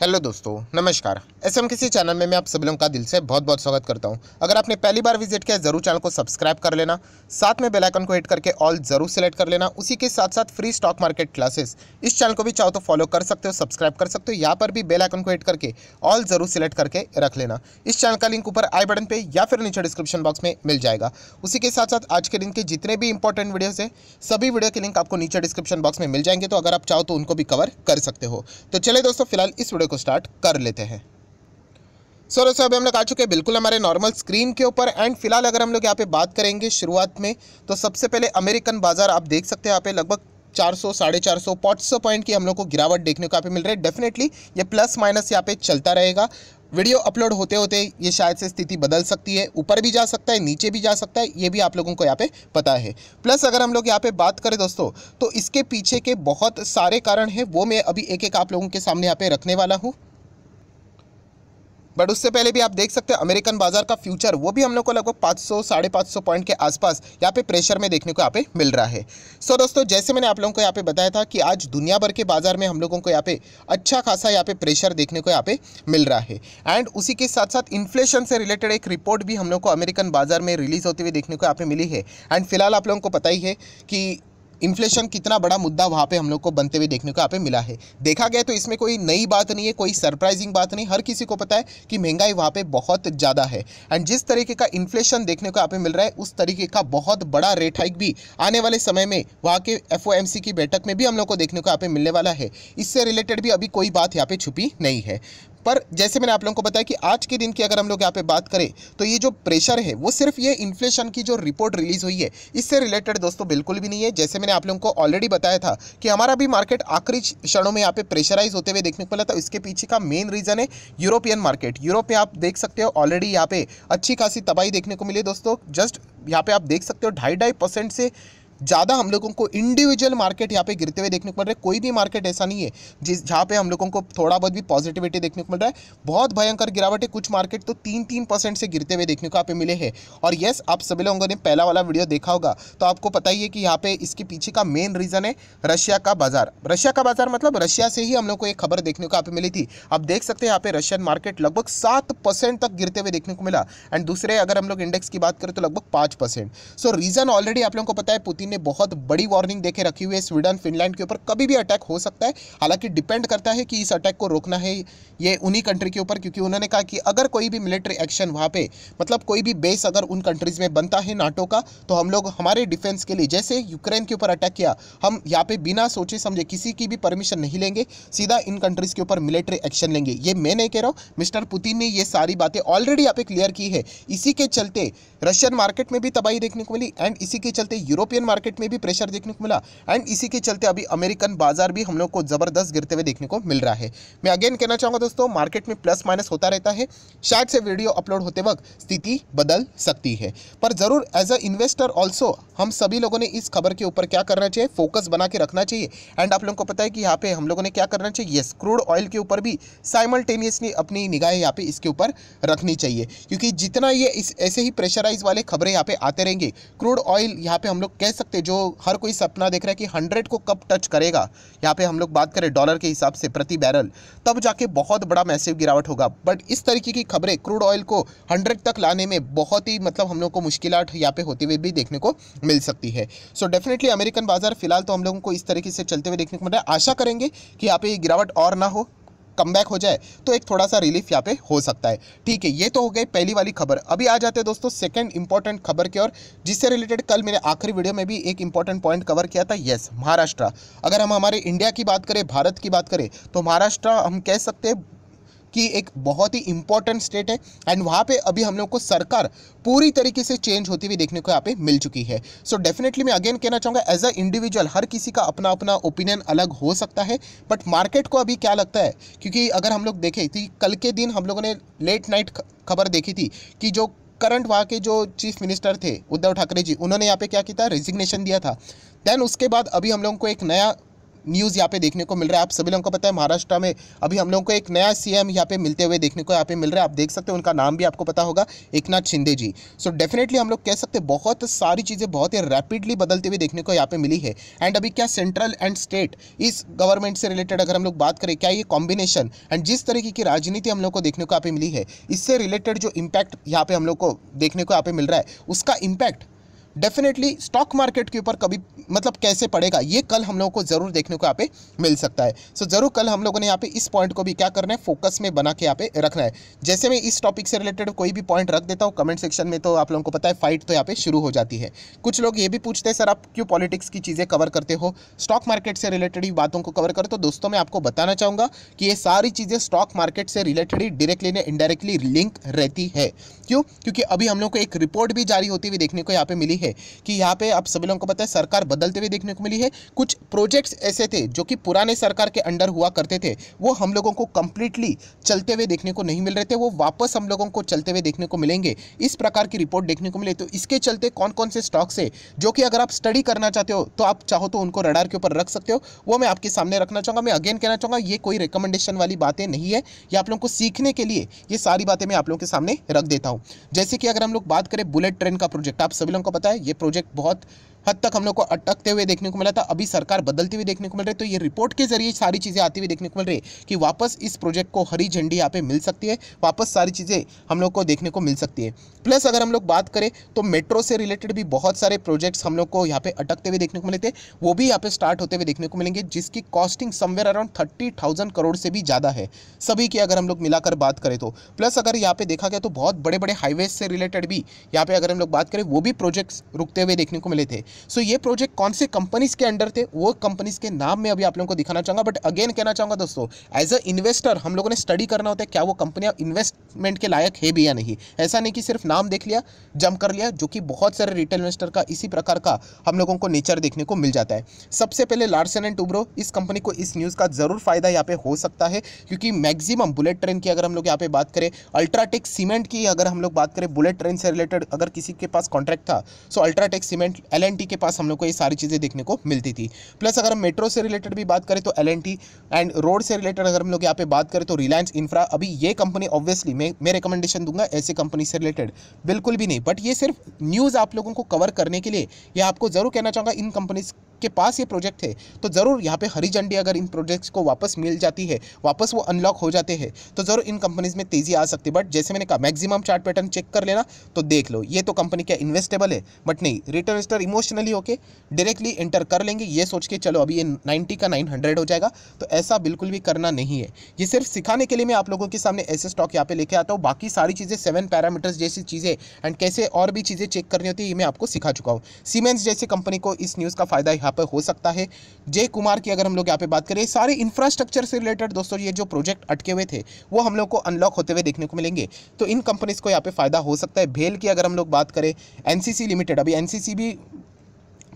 Hello दोस्तों, नमस्कार। S M किसी चैनल में मैं आप सभी लोगों का दिल से बहुत बहुत स्वागत करता हूँ। अगर आपने पहली बार विज़िट किया ज़रूर चैनल को सब्सक्राइब कर लेना। साथ में बेल आइकन को हिट करके ऑल ज़रूर सेलेक्ट कर लेना। उसी के साथ साथ फ्री स्टॉक मार्केट क्लासेस। इस चैनल को भी चाहो तो फॉलो कर सकते हो, सब्सक्राइब कर सकते हो। यहाँ पर भी बेल आइकन को हिट करके ऑल ज़रूर सेलेक्ट करके रख लेना। इस चैनल का लिंक ऊपर आई बटन पर या फिर नीचे डिस्क्रिप्शन बॉक्स में मिल जाएगा। उसी के साथ साथ आज के दिन के जितने भी इंपॉर्टेंट वीडियोज़ है, सभी वीडियो के लिंक आपको नीचे डिस्क्रिप्शन बॉक्स में मिल जाएँगे। तो अगर आप चाहो तो उनको भी कवर कर सकते हो। तो चले दोस्तों, फ़िलहाल इस वीडियो को स्टार्ट कर लेते हैं। सो दोस्तों अभी हम लोग आ चुके हैं बिल्कुल हमारे नॉर्मल स्क्रीन के ऊपर एंड फ़िलहाल अगर हम लोग यहाँ पे बात करेंगे शुरुआत में तो सबसे पहले अमेरिकन बाज़ार आप देख सकते हैं यहाँ पे लगभग 400 साढ़े चार सौ सौ पॉइंट की हम लोग को गिरावट देखने को यहाँ पे मिल रही है। डेफिनेटली ये प्लस माइनस यहाँ पे चलता रहेगा। वीडियो अपलोड होते होते ये शायद से स्थिति बदल सकती है, ऊपर भी जा सकता है, नीचे भी जा सकता है, ये भी आप लोगों को यहाँ पे पता है। प्लस अगर हम लोग यहाँ पे बात करें दोस्तों तो इसके पीछे के बहुत सारे कारण हैं, वो मैं अभी एक एक आप लोगों के सामने यहाँ पे रखने वाला हूँ। बट उससे पहले भी आप देख सकते हैं अमेरिकन बाज़ार का फ्यूचर वो भी हम लोग को लगभग पाँच सौ साढ़े पाँच सौ पॉइंट के आसपास यहाँ पे प्रेशर में देखने को यहाँ पे मिल रहा है। सो so, दोस्तों जैसे मैंने आप लोगों को यहाँ पे बताया था कि आज दुनिया भर के बाज़ार में हम लोगों को यहाँ पे अच्छा खासा यहाँ पे प्रेशर देखने को यहाँ पे मिल रहा है। एंड उसी के साथ साथ इन्फ्लेशन से रिलेटेड एक रिपोर्ट भी हम लोग को अमेरिकन बाज़ार में रिलीज़ होते हुए देखने को यहाँ पे मिली है। एंड फ़िलहाल आप लोगों को पता ही है कि इन्फ्लेशन कितना बड़ा मुद्दा वहाँ पे हम लोग को बनते हुए देखने को यहाँ पे मिला है। देखा गया तो इसमें कोई नई बात नहीं है, कोई सरप्राइजिंग बात नहीं, हर किसी को पता है कि महँगाई वहाँ पे बहुत ज़्यादा है। एंड जिस तरीके का इन्फ्लेशन देखने को यहाँ पे मिल रहा है, उस तरीके का बहुत बड़ा रेट हाइक भी आने वाले समय में वहाँ के FOMC की बैठक में भी हम लोग को देखने को यहाँ पे मिलने वाला है। इससे रिलेटेड भी अभी कोई बात यहाँ पे छुपी नहीं है। पर जैसे मैंने आप लोगों को बताया कि आज के दिन की अगर हम लोग यहाँ पे बात करें तो ये जो प्रेशर है, वो सिर्फ़ ये इन्फ्लेशन की जो रिपोर्ट रिलीज़ हुई है, इससे रिलेटेड दोस्तों बिल्कुल भी नहीं है। जैसे मैंने आप लोगों को ऑलरेडी बताया था कि हमारा भी मार्केट आखिरी क्षणों में यहाँ पे प्रेशराइज होते हुए देखने को मिला था। इसके पीछे का मेन रीजन है यूरोपियन मार्केट यूरोप में आप देख सकते हो ऑलरेडी यहाँ पे अच्छी खासी तबाही देखने को मिली दोस्तों। जस्ट यहाँ पे आप देख सकते हो ढाई ढाई परसेंट से ज़्यादा हम लोगों को इंडिविजुअल मार्केट यहाँ पे गिरते हुए देखने को मिल रहा है। कोई भी मार्केट ऐसा नहीं है जिस जहाँ पे हम लोगों को थोड़ा बहुत भी पॉजिटिविटी देखने को मिल रहा है। बहुत भयंकर गिरावट है। कुछ मार्केट तो तीन तीन परसेंट से गिरते हुए देखने को यहाँ पे मिले हैं। और येस आप सभी लोगों ने पहला वाला वीडियो देखा होगा। तो आपको पता ही है कि यहाँ पे इसके पीछे का मेन रीज़न है रशिया का बाज़ार। रशिया का बाज़ार मतलब रशिया से ही हम लोग को एक खबर देखने को यहाँ पे मिली थी। आप देख सकते हैं यहाँ पे रशियन मार्केट लगभग सात तक गिरते हुए देखने को मिला। एंड दूसरे अगर हम लोग इंडेक्स की बात करें तो लगभग पाँच सो रीज़न ऑलरेडी आप लोगों को पता है, पुतिन ने बहुत बड़ी बड़ी वार्निंग देके रखी हुई है स्वीडन, फिनलैंड के ऊपर। कभी भी अटैक हो सकता है। हालाँकि डिपेंड करता है कि इस अटैक को रोकना है ये उन्हीं कंट्री के ऊपर, क्योंकि उन्होंने कहा कि अगर कोई भी मिलिट्री एक्शन वहाँ पे मतलब कोई भी बेस अगर उन कंट्रीज़ में बनता है नाटो का तो हम लोग हमारे डिफेंस के लिए, जैसे यूक्रेन के ऊपर अटैक किया, हम यहाँ पे बिना सोचे समझे किसी की भी परमिशन नहीं लेंगे, सीधा इन कंट्रीज़ के ऊपर मिलिट्री एक्शन लेंगे। ये मैं नहीं कह रहा हूँ, मिस्टर पुतिन ने ये सारी बातें ऑलरेडी यहाँ पे क्लियर की है। इसी के चलते रशियन मार्केट में भी तबाही देखने को मिली एंड इसी के चलते यूरोपियन मार्केट में भी प्रेशर देखने को मिला। एंड इसी के चलते अभी अमेरिकन बाज़ार भी हम लोग को ज़बरदस्त गिरते हुए देखने को मिल रहा है। मैं अगेन कहना चाहूँगा दोस्तों मार्केट में प्लस माइनस होता रहता है। शायद से वीडियो अपलोड होते वक्त स्थिति बदल सकती है। पर ज़रूर एज अ इन्वेस्टर ऑल्सो हम सभी लोगों ने इस खबर के ऊपर क्या करना चाहिए? फोकस बना के रखना चाहिए। एंड आप लोगों को पता है कि यहाँ पे हम लोगों ने क्या करना चाहिए? यस क्रूड ऑयल के ऊपर भी साइमल्टेनियसली अपनी निगाहें यहाँ पे इसके ऊपर रखनी चाहिए। क्योंकि जितना ये इस, ऐसे ही प्रेशराइज वाले खबरें यहाँ पे आते रहेंगे। क्रूड ऑयल यहाँ पे हम लोग कह सकते हैं जो हर कोई सपना देख रहा है कि हंड्रेड को कब टच करेगा। यहाँ पे हम लोग बात करें डॉलर के हिसाब से प्रति बैरल, तब जाके बहुत बड़ा मैसिव गिरावट होगा। बट इस तरीके की खबरें क्रूड ऑयल को हंड्रेड तक लाने में बहुत ही मतलब हम लोग को मुश्किल यहाँ पे होते हुए भी देखने को मिल सकती है। सो डेफिनेटली अमेरिकन बाज़ार फ़िलहाल तो हम लोगों को इस तरीके से चलते हुए देखने को मिल रहा है। आशा करेंगे कि यहाँ पे गिरावट और ना हो। कम हो जाए तो एक थोड़ा सा रिलीफ यहाँ पे हो सकता है। ठीक है, ये तो हो गई पहली वाली खबर। अभी आ जाते हैं दोस्तों सेकेंड इंपॉर्टेंट खबर की ओर, जिससे रिलेटेड कल मैंने आखिरी वीडियो में भी एक इंपॉर्टेंट पॉइंट कवर किया था। यस महाराष्ट्र। अगर हम हमारे इंडिया की बात करें, भारत की बात करें तो महाराष्ट्र हम कह सकते हैं कि एक बहुत ही इंपॉर्टेंट स्टेट है एंड वहाँ पे अभी हम लोग को सरकार पूरी तरीके से चेंज होती हुई देखने को यहाँ पे मिल चुकी है। सो so डेफिनेटली मैं अगेन कहना चाहूँगा एज अ इंडिविजुअल हर किसी का अपना अपना ओपिनियन अलग हो सकता है बट मार्केट को अभी क्या लगता है? क्योंकि अगर हम लोग देखें तो कल के दिन हम लोगों ने लेट नाइट खबर देखी थी कि जो करंट वहाँ के जो चीफ मिनिस्टर थे, उद्धव ठाकरे जी, उन्होंने यहाँ पे क्या किया था? रेजिग्नेशन दिया था। देन उसके बाद अभी हम लोगों को एक नया न्यूज़ यहाँ पे देखने को मिल रहा है। आप सभी लोगों को पता है, महाराष्ट्र में अभी हम लोगों को एक नया सीएम यहाँ पे मिलते हुए देखने को यहाँ पे मिल रहा है। आप देख सकते हैं, उनका नाम भी आपको पता होगा एक शिंदे जी। सो डेफिनेटली हम लोग कह सकते हैं, बहुत सारी चीज़ें बहुत ही रैपिडली बदलते हुए देखने को यहाँ पे मिली है। एंड अभी क्या सेंट्रल एंड स्टेट इस गवर्नमेंट से रिलेटेड अगर हम लोग बात करें, क्या ये कॉम्बिनेशन एंड जिस तरीके की राजनीति हम लोग को देखने को यहाँ पे मिली है, इससे रिलेटेड जो इम्पैक्ट यहाँ पे हम लोग को देखने को यहाँ पे मिल रहा है, उसका इम्पैक्ट डेफिनेटली स्टॉक मार्केट के ऊपर कभी मतलब कैसे पड़ेगा ये कल हम लोगों को ज़रूर देखने को यहाँ पे मिल सकता है। सो so, ज़रूर कल हम लोगों ने यहाँ पे इस पॉइंट को भी क्या करना है फोकस में बना के यहाँ पे रखना है। जैसे मैं इस टॉपिक से रिलेटेड कोई भी पॉइंट रख देता हूँ कमेंट सेक्शन में तो आप लोगों को पता है फाइट तो यहाँ पे शुरू हो जाती है। कुछ लोग ये भी पूछते हैं सर आप क्यों पॉलिटिक्स की चीज़ें कवर करते हो? स्टॉक मार्केट से रिलेटेड ही बातों को कवर करो तो दोस्तों मैं आपको बताना चाहूँगा कि ये सारी चीज़ें स्टॉक मार्केट से रिलेटेड ही डायरेक्टली ने इनडायरेक्टली लिंक रहती है। क्यों? क्योंकि अभी हम लोग को एक रिपोर्ट भी जारी होती हुई देखने को यहाँ पे मिली है। कि यहाँ पे आप सभी लोगों को पता है, सरकार बदलते हुए देखने को मिली है। कुछ प्रोजेक्ट्स ऐसे थे जो कि पुराने सरकार के अंडर हुआ करते थे, वो हम लोगों को कंप्लीटली चलते हुए देखने को नहीं मिल रहे थे, वो वापस हम लोगों को चलते हुए देखने को मिलेंगे। इस प्रकार की रिपोर्ट देखने को मिले तो इसके चलते कौन कौन से स्टॉक्स है, जो कि अगर आप स्टडी करना चाहते हो तो आप चाहो तो उनको रडार के ऊपर रख सकते हो। वो मैं आपके सामने रखना चाहूँगा, मैं अगेन कहना चाहूँगा, ये कोई रिकमेंडेशन वाली बातें नहीं है। ये आप लोगों को सीखने के लिए, ये सारी बातें मैं आप लोगों के सामने रख देता हूँ। जैसे कि अगर हम लोग बात करें बुलेट ट्रेन का प्रोजेक्ट आप सभी लोगों को पता है ये प्रोजेक्ट बहुत हद तक हम लोग को अटकते हुए देखने को मिला था। अभी सरकार बदलती हुई देखने को मिल रही है। तो ये रिपोर्ट के ज़रिए सारी चीज़ें आती हुई देखने को मिल रही है कि वापस इस प्रोजेक्ट को हरी झंडी यहाँ पे मिल सकती है। वापस सारी चीज़ें हम लोग को देखने को मिल सकती है। प्लस अगर हम लोग बात करें तो मेट्रो से रिलेटेड भी बहुत सारे प्रोजेक्ट्स हम लोग को यहाँ पे अटकते हुए देखने को मिले थे। वो भी यहाँ पे स्टार्ट होते हुए देखने को मिलेंगे, जिसकी costing somewhere around thirty thousand crore से भी ज़्यादा है। सभी की अगर हम लोग मिलाकर बात करें तो। प्लस अगर यहाँ पे देखा गया तो बहुत बड़े बड़े हाईवेज से रिलेटेड भी यहाँ पे अगर हम लोग बात करें, वो भी प्रोजेक्ट्स रुकते हुए देखने को मिले थे। सो ये प्रोजेक्ट कौन से कंपनीज़ के अंडर थे? वो कंपनीज़ के नाम में अभी आप लोगों को दिखाना चाहूँगा बट अगेन कहना चाहूँगा दोस्तों एज अ इन्वेस्टर हम लोगों ने स्टडी करना होता है, क्या वो कंपनियाँ इन्वेस्टमेंट के लायक है भी या नहीं? ऐसा नहीं कि सिर्फ़ नाम देख लिया जम कर लिया, जो कि बहुत सारे रिटेल इन्वेस्टर का, इसी प्रकार का हम लोगों को नेचर देखने को मिल जाता है। सबसे पहले लार्सन एंड टूब्रो इस कंपनी को इस न्यूज़ का ज़रूर फ़ायदा यहाँ पे हो सकता है, क्योंकि मैक्सिमम बुलेट ट्रेन की अगर हम लोग यहाँ पे बात करें अल्ट्राटेक सीमेंट की अगर हम लोग बात करें बुलेट ट्रेन से रिलेटेड अगर किसी के पास कॉन्ट्रैक्ट था सो अल्ट्राटेक सीमेंट एल के पास हम लोग को ये सारी चीज़ें देखने को मिलती थी। प्लस अगर हम मेट्रो से रिलेटेड भी बात करें तो एलएनटी एंड रोड से रिलेटेड अगर हम लोग यहाँ पे बात करें तो रिलायंस इंफ्रा अभी ये कंपनी ऑब्वियसली मैं मैं रिकमेंडेशन दूँगा ऐसे कंपनी से रिलेटेड बिल्कुल भी नहीं बट ये सिर्फ़ न्यूज़ आप लोगों को कवर करने के लिए। या आपको ज़रूर कहना चाहूँगा इन कंपनीज़ के पास ये प्रोजेक्ट है तो ज़रूर यहाँ पे हरी झंडी अगर इन प्रोजेक्ट्स को वापस मिल जाती है, वापस वो अनलॉक हो जाते हैं तो ज़रूर इन कंपनीज़ में तेज़ी आ सकती है। बट जैसे मैंने कहा मैक्सिमम चार्ट पैटर्न चेक कर लेना तो देख लो, ये तो कंपनी क्या इन्वेस्टेबल है? बट नहीं रिटर्न इन्वेस्टर इमोशनली होके डायरेक्टली एंटर कर लेंगे, ये सोच के चलो, अभी ये नाइन्टी का नाइन हो जाएगा तो ऐसा बिल्कुल भी करना नहीं है। ये सिर्फ़ सिखाने के लिए मैं आप लोगों के सामने ऐसे स्टॉक यहाँ पे लेके आता हूँ, बाकी सारी चीज़ें सेवन पैरामीटर्स जैसी चीज़ें एंड कैसे और भी चीज़ें चेक करनी होती है, ये मैं आपको सिखा चुका हूँ। सीमेंस जैसी कंपनी को इस न्यूज़ का फ़ायदा यहाँ पर हो सकता है। जय कुमार की अगर हम लोग यहाँ पे बात करें, सारे इंफ्रास्ट्रक्चर से रिलेटेड दोस्तों ये जो प्रोजेक्ट अटके हुए थे, वो हम लोग को अनलॉक होते हुए देखने को मिलेंगे। तो इन कंपनीज़ को यहाँ पे फ़ायदा हो सकता है। भेल की अगर हम लोग बात करें एनसीसी लिमिटेड अभी एनसीसी भी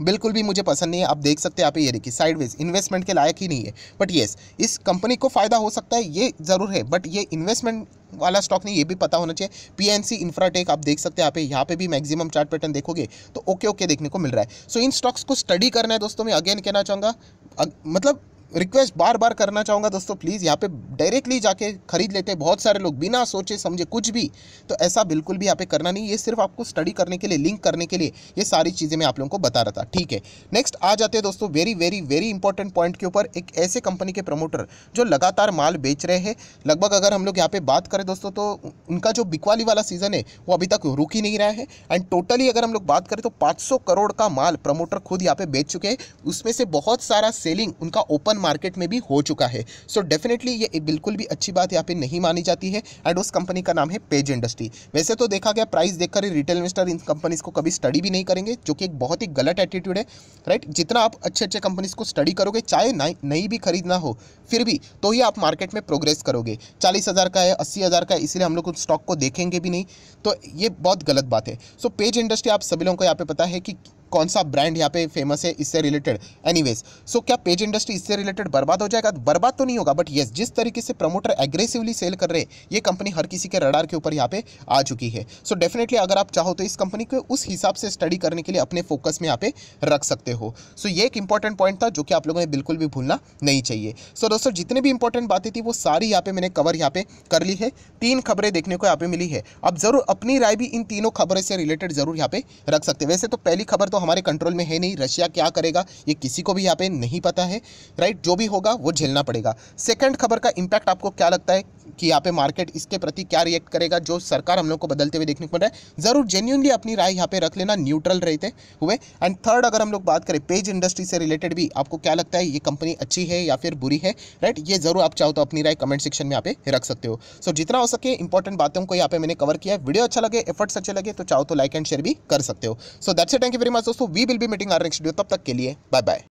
बिल्कुल भी मुझे पसंद नहीं है। आप देख सकते हैं आप ये देखिए साइडवेज इन्वेस्टमेंट के लायक ही नहीं है। बट येस इस कंपनी को फ़ायदा हो सकता है ये ज़रूर है। बट ये इन्वेस्टमेंट वाला स्टॉक नहीं ये भी पता होना चाहिए। पीएनसी इंफ्राटेक आप देख सकते हैं यहाँ पे यहाँ पे भी मैक्सिमम चार्ट पैटर्न देखोगे तो ओके ओके देखने को मिल रहा है। सो so, इन स्टॉक्स को स्टडी करना है दोस्तों मैं अगेन कहना चाहूँगा मतलब रिक्वेस्ट बार बार करना चाहूँगा दोस्तों प्लीज़ यहाँ पे डायरेक्टली जाके खरीद लेते हैं बहुत सारे लोग, बिना सोचे, समझे कुछ भी। तो ऐसा बिल्कुल भी यहाँ पे करना नहीं, ये सिर्फ़ आपको स्टडी करने के लिए लिंक करने के लिए, ये सारी चीज़ें मैं आप लोगों को बता रहा था, ठीक है? नेक्स्ट आ जाते हैं दोस्तों very very very important point के ऊपर, एक ऐसे कंपनी के प्रमोटर जो लगातार माल बेच रहे हैं। लगभग अगर हम लोग यहाँ पे बात करें दोस्तों तो उनका जो बिकवाली वाला सीज़न है, वो अभी तक रुक ही नहीं रहा है। एंड टोटली अगर हम लोग बात करें तो पाँच सौ करोड़ का माल प्रमोटर खुद यहाँ पे बेच चुके हैं। उसमें से बहुत सारा सेलिंग उनका ओपन मार्केट में भी हो चुका है। सो so डेफिनेटली ये बिल्कुल भी अच्छी बात यहाँ पे नहीं मानी जाती है एंड उस कंपनी का नाम है पेज इंडस्ट्री वैसे तो देखा गया प्राइस देखकर रिटेल इन्वेस्टर इन कंपनीज़ को कभी स्टडी भी नहीं करेंगे, जो कि एक बहुत ही गलत एटीट्यूड है राइट जितना आप अच्छे अच्छे कंपनीज़ को स्टडी करोगे, चाहे नई भी खरीदना हो, फिर भी तो ही आप मार्केट में प्रोग्रेस करोगे। चालीस का है, अस्सी का है, इसलिए हम लोग उस स्टॉक को देखेंगे भी नहीं तो ये बहुत गलत बात है। सो पेज इंडस्ट्री आप सभी लोगों को यहाँ पे पता है कि कौन सा ब्रांड यहाँ पे फ़ेमस है इससे रिलेटेड एनीवेज सो क्या पेज इंडस्ट्री इससे रिलेटेड बर्बाद हो जाएगा? बर्बाद तो नहीं होगा बट येस जिस तरीके से प्रमोटर एग्रेसिवली सेल कर रहे ये कंपनी हर किसी के रडार के ऊपर यहाँ पे आ चुकी है। सो so डेफिनेटली अगर आप चाहो तो इस कंपनी को उस हिसाब से स्टडी करने के लिए अपने फोकस में यहाँ पे रख सकते हो। सो so ये एक इंपॉर्टेंट पॉइंट था जो कि आप लोगों ने बिल्कुल भी भूलना नहीं चाहिए। सो so दोस्तों, जितने भी इंपॉर्टेंट बातें थी वो सारी यहाँ पे मैंने कवर यहाँ पे कर ली है। तीन खबरें देखने को यहाँ पे मिली है। अब ज़रूर अपनी राय भी इन तीनों खबरें से रिलेटेड ज़रूर यहाँ पे रख सकते वैसे तो पहली खबर तो हमारे कंट्रोल में है नहीं, रशिया क्या करेगा, ये किसी को भी यहाँ पे नहीं पता है राइट जो भी होगा, वो झेलना पड़ेगा। सेकंड खबर का इंपैक्ट आपको क्या लगता है? कि यहाँ पे मार्केट इसके प्रति क्या रिएक्ट करेगा, जो सरकार हम लोग को बदलते हुए देखने को मिल रहा है। ज़रूर जेन्यूनली अपनी राय यहाँ पे रख लेना न्यूट्रल रहते हुए। एंड थर्ड अगर हम लोग बात करें पेज इंडस्ट्री से रिलेटेड भी, आपको क्या लगता है, ये कंपनी अच्छी है या फिर बुरी है? राइट ये ज़रूर आप चाहो तो अपनी राय कमेंट सेक्शन में यहाँ पे रख सकते हो। सो जितना हो सके इंपॉर्टेंट बातों को यहाँ पे मैंने कवर किया वीडियो अच्छा लगे एफर्ट्स अच्छे लगे तो चाहो तो लाइक एंड शेयर भी कर सकते हो। So that's it thank you very much दोस्तों. We will be meeting our next video तब तक के लिए बाय बाय